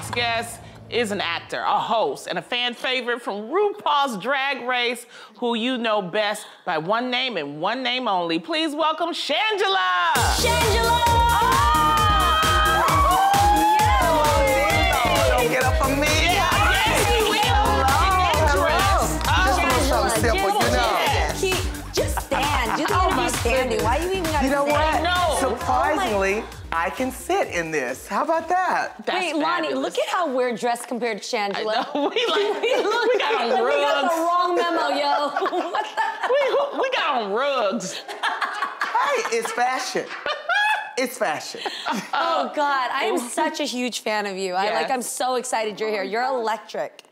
next guest is an actor, a host, and a fan favorite from RuPaul's Drag Race, who you know best by one name and one name only. Please welcome Shangela! Shangela! Don't my be standing. Why you even gotta You know what? know. Oh Surprisingly, I can sit in this. How about that? That's Wait, Loni, look at how we're dressed compared to Shangela. I know, we like, we, look, got on like we got the rugs. wrong memo, yo. what the? We, we got on rugs. Hey, it's fashion. It's fashion. Oh God, I am such a huge fan of you. I like. I'm so excited you're here. You're electric.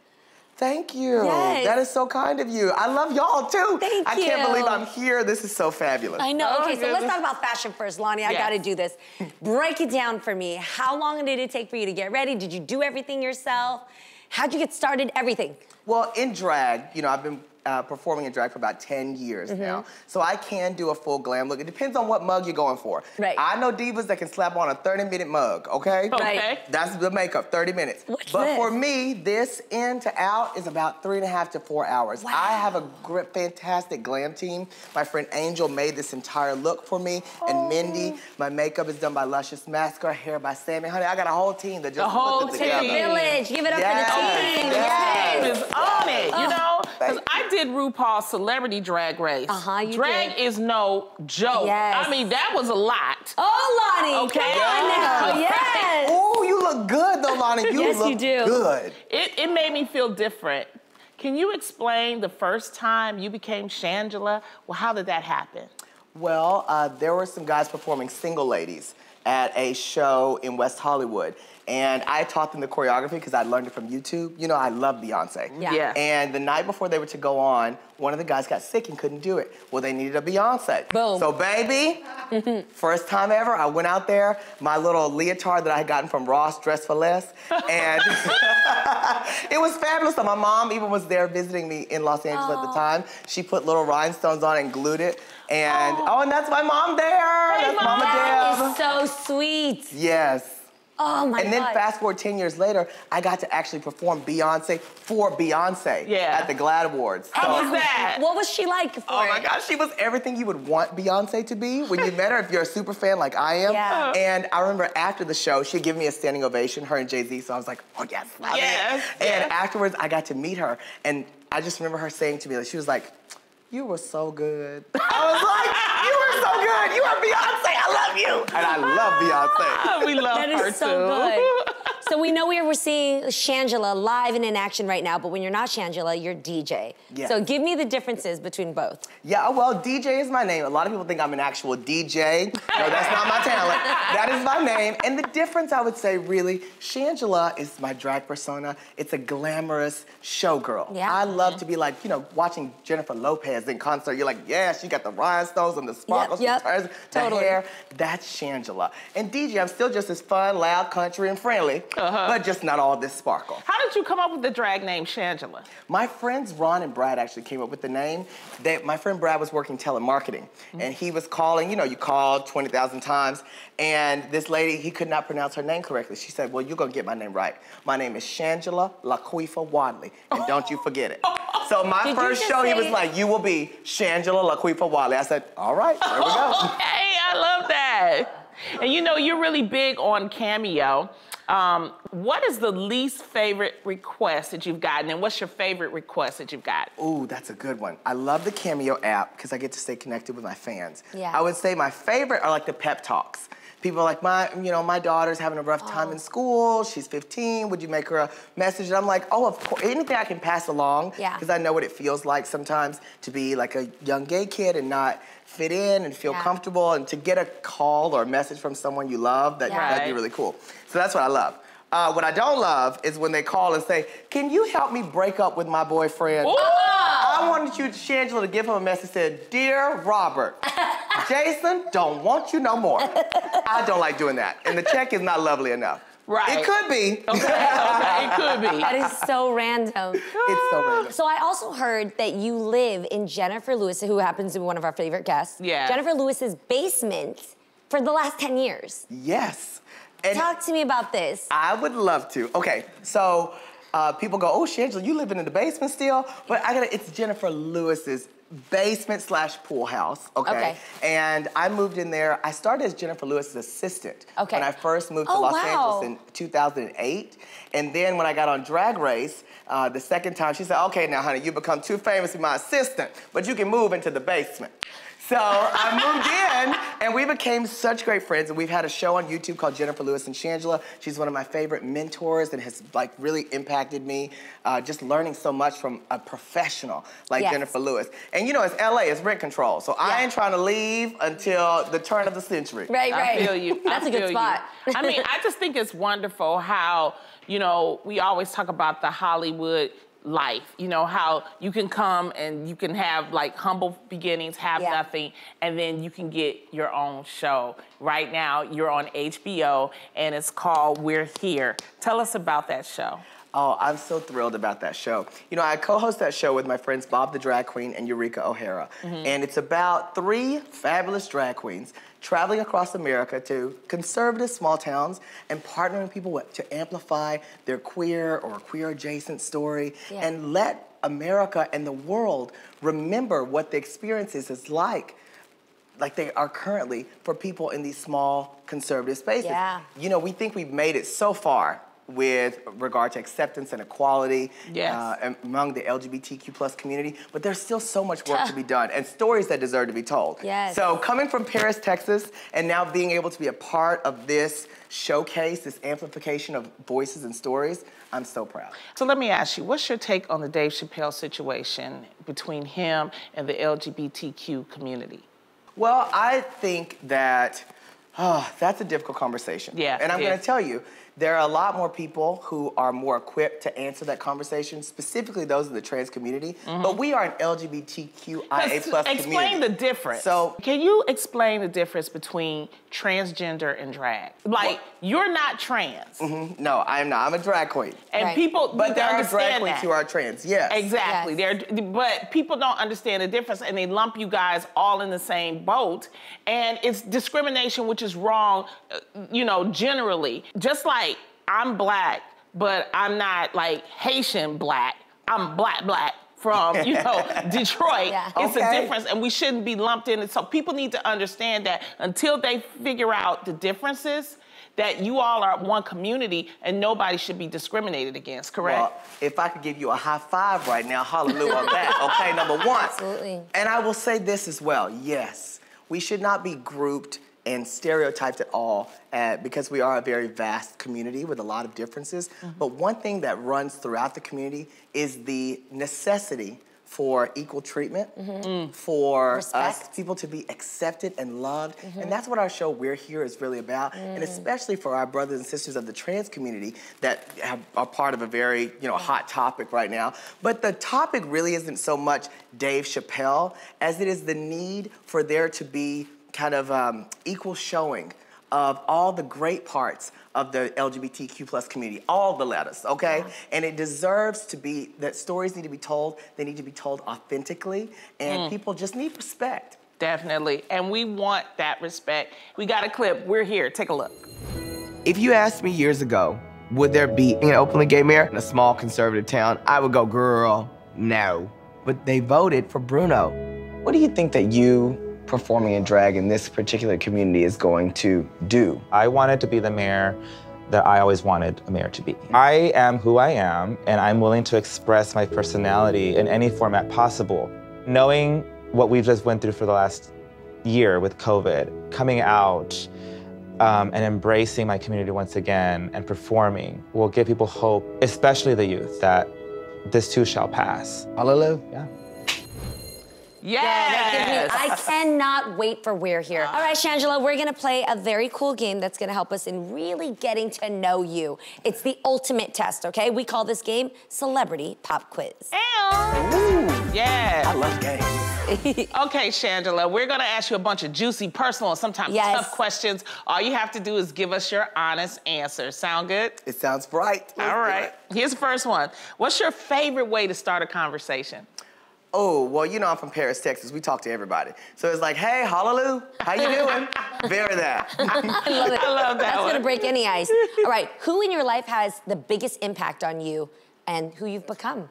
Thank you. Yes. That is so kind of you. I love y'all too. Thank I can't believe I'm here. This is so fabulous. I know. Oh, okay, so let's talk about fashion first, Loni. I Yes. got to do this. Break it down for me. How long did it take for you to get ready? Did you do everything yourself? How'd you get started? Everything. Well, in drag, you know, I've been uh, performing in drag for about 10 years Mm-hmm. now. So I can do a full glam look. It depends on what mug you're going for. Right. I know divas that can slap on a 30 minute mug, okay? Okay. That's the makeup, 30 minutes. What's but this? for me, this in to out is about three and a half to four hours. Wow. I have a great, fantastic glam team. My friend Angel made this entire look for me, Oh. and Mindy. My makeup is done by Luscious Mascara, hair by Sammy. Honey, I got a whole team that just A whole put it team. together. Village. Give it up Yes. for the team. Yes. Is on it, you know? Because I did RuPaul's Celebrity Drag Race. Uh-huh, you Drag did. is no joke. Yes. I mean, that was a lot. Oh, Loni. Okay. Come on now. Yes. Oh, you look good though, Loni. You Yes, look you do. good. It, it made me feel different. Can you explain the first time you became Shangela? Well, how did that happen? Well, uh, there were some guys performing single ladies at a show in West Hollywood. And I taught them the choreography because I learned it from YouTube. You know, I love Beyonce. Mm-hmm. Yeah. Yeah. And the night before they were to go on, one of the guys got sick and couldn't do it. Well, they needed a Beyonce. Boom. So, baby, first time ever, I went out there, my little leotard that I had gotten from Ross, Dress for less. And it was fabulous. So my mom even was there visiting me in Los Angeles at the time. She put little rhinestones on and glued it. And oh, and that's my mom there. Hey, that's Mom. Mama That Deb. is so sweet. Yes. Oh my And then God. fast forward 10 years later, I got to actually perform Beyonce for Beyonce Yeah. at the GLAAD Awards. How So- was that? What was she like for Oh my it? gosh, she was everything you would want Beyonce to be when you met her, if you're a super fan like I am. Yeah. Uh-huh. And I remember after the show, she gave me a standing ovation, her and Jay Z. So I was like, oh yes, love it. Yes, And yes. afterwards, I got to meet her, and I just remember her saying to me, like, she was like, you were so good. I was like, you so good. You are Beyonce. I love you. And I love Beyonce. We love That her is so too. good. So we know we are, we're seeing Shangela live and in action right now, but when you're not Shangela, you're DJ. Yes. So give me the differences between both. Yeah, oh, well, DJ is my name. A lot of people think I'm an actual DJ. No, that's not my talent. That is my name. And the difference, I would say, really, Shangela is my drag persona. It's a glamorous showgirl. Yeah. I love mm-hmm. to be like, you know, watching Jennifer Lopez in concert. You're like, yeah, she got the rhinestones and the sparkles, yep, the, turns, the totally. hair. That's Shangela. And DJ, I'm still just as fun, loud, country, and friendly, but just not all this sparkle. How did you come up with the drag name Shangela? My friends Ron and Brad actually came up with the name. They, my friend Brad was working telemarketing, Mm-hmm. and he was calling. You know, you call 20,000 times, and this lady he could not pronounce her name correctly. She said, "Well, you're gonna get my name right. My name is Shangela Laquifa Wadley, and don't you forget it." So my Did first show, he was like, "You will be Shangela Laquifa Wadley." I said, "All right, there we go." Hey, I love that. And you know, you're really big on Cameo. Um, what is the least favorite request that you've gotten, and what's your favorite request that you've got? Ooh, that's a good one. I love the Cameo app because I get to stay connected with my fans. Yeah. I would say my favorite are like the pep talks. People are like, my, you know, my daughter's having a rough time Oh. in school. She's 15. Would you make her a message? And I'm like, oh, of course. Anything I can pass along. Yeah. Because I know what it feels like sometimes to be like a young gay kid and not fit in and feel Yeah. comfortable and to get a call or a message from someone you love, that, Yeah. that'd be really cool. So that's what I love. Uh, what I don't love is when they call and say, can you help me break up with my boyfriend? Ooh! I wanted you, Shangela, to give him a message that said, Dear Robert, Jason don't want you no more. I don't like doing that. And the check is not lovely enough. Right. It could be. Okay, okay, it could be. That is so random. it's so random. So I also heard that you live in Jenifer Lewis, who happens to be one of our favorite guests. Yeah. Jenifer Lewis's basement for the last 10 years. Yes. And Talk to me about this. I would love to. Okay, so uh, people go, oh, Shangela, you living in the basement still? But I gotta, it's Jenifer Lewis's basement slash pool house, okay? Okay. And I moved in there, I started as Jenifer Lewis's assistant. Okay. When I first moved to Oh, Los wow. Angeles in 2008. And then when I got on Drag Race, uh, the second time, she said, okay, now, honey, you become too famous to be my assistant, but you can move into the basement. So I moved in, and we became such great friends. And we've had a show on YouTube called Jenifer Lewis and Shangela. She's one of my favorite mentors and has like really impacted me. Uh, just learning so much from a professional like Yes. Jenifer Lewis. And you know, it's LA, it's rent control. So Yeah. I ain't trying to leave until the turn of the century. Right, right. I feel you. That's I a good feel you. spot. I mean, I just think it's wonderful how, you know, we always talk about the Hollywood life, you know, how you can come and you can have like humble beginnings, have Yeah. nothing, and then you can get your own show. Right now, you're on HBO and it's called We're Here. Tell us about that show. Oh, I'm so thrilled about that show. You know, I co-host that show with my friends Bob the Drag Queen and Eureka O'Hara. Mm-hmm. And it's about three fabulous drag queens traveling across America to conservative small towns and partnering with people with, to amplify their queer or queer adjacent story Yeah. and let America and the world remember what the experiences is like like they are currently for people in these small conservative spaces. Yeah. You know, we think we've made it so far with regard to acceptance and equality Yes. uh, among the LGBTQ plus community, but there's still so much work to be done and stories that deserve to be told. Yes. So coming from Paris, Texas, and now being able to be a part of this showcase, this amplification of voices and stories, I'm so proud. So let me ask you, what's your take on the Dave Chappelle situation between him and the LGBTQ community? Well, I think that oh, that's a difficult conversation. Yeah, And I'm it going is. to tell you, there are a lot more people who are more equipped to answer that conversation, specifically those in the trans community. But we are an LGBTQIA plus Explain the difference. So- can you explain the difference between transgender and drag? Like, you're not trans, No, I'm not. I'm a drag queen. and Right. people But need there to are drag queens that. who are trans, yes. Exactly. Yes. They're, but people don't understand the difference and they lump you guys all in the same boat. And it's discrimination, which is wrong, uh, you know, generally. Just like I'm black, but I'm not like Haitian black. I'm black, black. From you know Detroit, Yeah. it's a difference, and we shouldn't be lumped in. it. So people need to understand that until they figure out the differences, that you all are one community, and nobody should be discriminated against. Correct? Well, if I could give you a high five right now, hallelujah on that. Okay, number one. Absolutely. And I will say this as well. Yes, we should not be grouped and stereotyped at all uh, because we are a very vast community with a lot of differences. Mm-hmm. But one thing that runs throughout the community is the necessity for equal treatment, for us Mm-hmm. Respect. Mm-hmm. people to be accepted and loved. And that's what our show We're Here is really about. Mm. And especially for our brothers and sisters of the trans community that have, are part of a very, you know, hot topic right now. But the topic really isn't so much Dave Chappelle as it is the need for there to be kind of um, equal showing of all the great parts of the LGBTQ plus community, all the letters, okay? And it deserves to be that stories need to be told. They need to be told authentically, and people just need respect. Definitely. And we want that respect. We got a clip. We're here. Take a look. If you asked me years ago, would there be an openly gay mayor in a small conservative town, I would go, girl, no. But they voted for Bruno. What do you think that you performing in drag in this particular community is going to do? I wanted to be the mayor that I always wanted a mayor to be. I am who I am, and I'm willing to express my personality in any format possible. Knowing what we've just went through for the last year with COVID, coming out um, and embracing my community once again and performing will give people hope, especially the youth, that this too shall pass. Hallelujah. Yeah. Yes. that I cannot wait for We're Here. All right, Shangela, we're gonna play a very cool game that's gonna help us in really getting to know you. It's the ultimate test, okay? We call this game Celebrity Pop Quiz. Yeah. I love games. Okay, Shangela, we're gonna ask you a bunch of juicy, personal, and sometimes Yes. tough questions. All you have to do is give us your honest answer. Sound good? It sounds bright. Let's right. Here's the first one. What's your favorite way to start a conversation? Oh, well, you know I'm from Paris, Texas. We talk to everybody. So it's like, hey, hallelujah, how you doing? Very that. I love it. I love that That's one. gonna break any ice. All right, who in your life has the biggest impact on you and who you've become?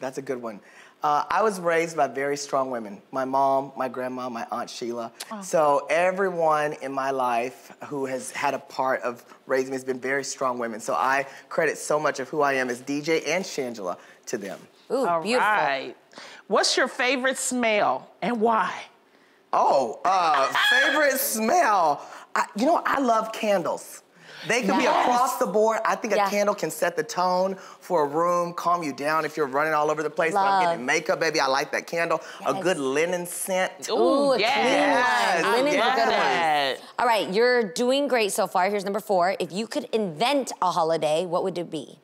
That's a good one. Uh, I was raised by very strong women. My mom, my grandma, my aunt Sheila. So everyone in my life who has had a part of raising me has been very strong women. So I credit so much of who I am as DJ and Shangela to them. Ooh, All beautiful. right. What's your favorite smell and why? Oh, uh, favorite smell. I, you know, I love candles. They can be across the board. I think a candle can set the tone for a room, calm you down if you're running all over the place. When I'm Love. getting makeup, baby, I like that candle. A good linen scent. Ooh, a yes. clean one. Linen's a good one. All right, you're doing great so far. Here's number four. If you could invent a holiday, what would it be?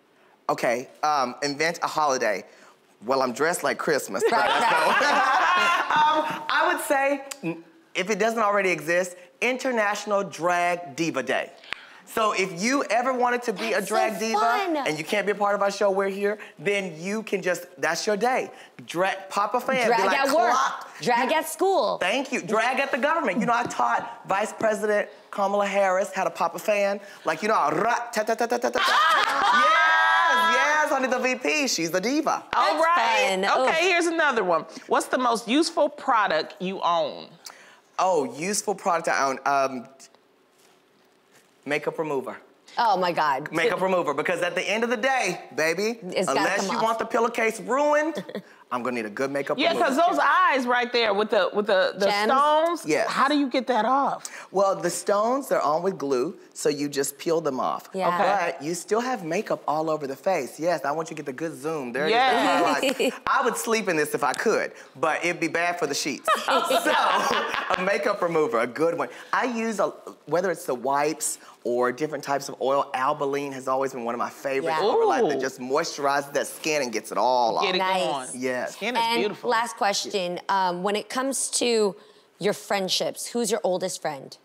Okay, um, invent a holiday. Well, I'm dressed like Christmas. Right, um, I would say, if it doesn't already exist, International Drag Diva Day. So if you ever wanted to be That's a drag so diva fun. and you can't be a part of our show, we're here, then you can just, that's your day. Drag, pop a fan. Drag like, at work, drag You- at school. Thank you. Drag at the government. You know, I taught Vice President Kamala Harris how to pop a fan. Like, you know, rah, ta ta ta ta ta ta. ta. Yes, yes, the VP. She's the diva. All That's right. fun. Okay, Oof. here's another one. What's the most useful product you own? Oh, useful product I own. Um, makeup remover. Oh my God. Makeup remover. Because at the end of the day, baby, It's unless you off. want the pillowcase ruined, I'm gonna need a good makeup Yeah, because those eyes right there with the with the, the Gems? stones. Yes. How do you get that off? Well, the stones, they're on with glue, so you just peel them off. Yeah. Okay. But you still have makeup all over the face. Yes, I want you to get the good zoom. There Yes. it is. That's I would sleep in this if I could, but it'd be bad for the sheets. so, a makeup remover, a good one. I use, a, whether it's the wipes or different types of oil, Albolene has always been one of my favorites. Yeah. Like that just moisturizes that skin and gets it all off. Get it Nice. going. Yes. Skin is and beautiful. last question. Um, when it comes to your friendships, who's your oldest friend?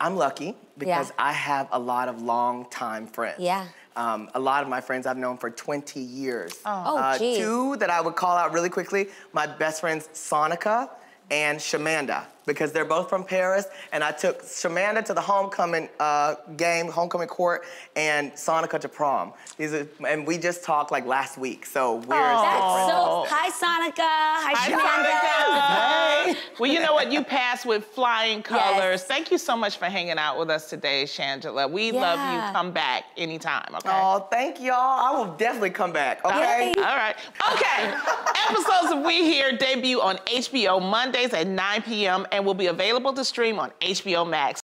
I'm lucky because Yeah. I have a lot of long-time friends. Yeah. Um, a lot of my friends I've known for 20 years. Oh, uh, geez. two that I would call out really quickly, my best friends Sonica and Shamanda, because they're both from Paris, and I took Shamanda to the homecoming uh, game, homecoming court, and Sonica to prom. These are, and we just talked like last week, so we're That's so. Oh. Hi, Sonica. Hi, Hi, Shamanda. Monica. Well, you know what? You passed with flying colors. Yes. Thank you so much for hanging out with us today, Shangela. We love you. Come back anytime, okay? Oh, thank y'all. I will definitely come back, okay? All right. Okay. Episodes of We Here debut on HBO Mondays at 9 p.m. and will be available to stream on HBO Max.